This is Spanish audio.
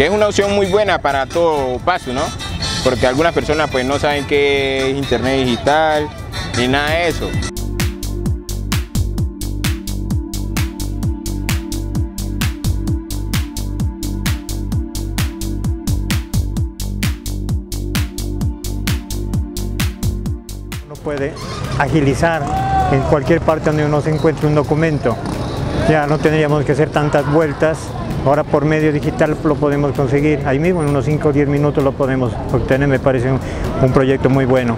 que es una opción muy buena para todo paso, ¿no? Porque algunas personas pues no saben qué es internet digital ni nada de eso. Uno puede agilizar en cualquier parte donde uno se encuentre un documento. Ya no tendríamos que hacer tantas vueltas. Ahora por medio digital lo podemos conseguir. Ahí mismo en unos 5 o 10 minutos lo podemos obtener. Me parece un, un proyecto muy bueno.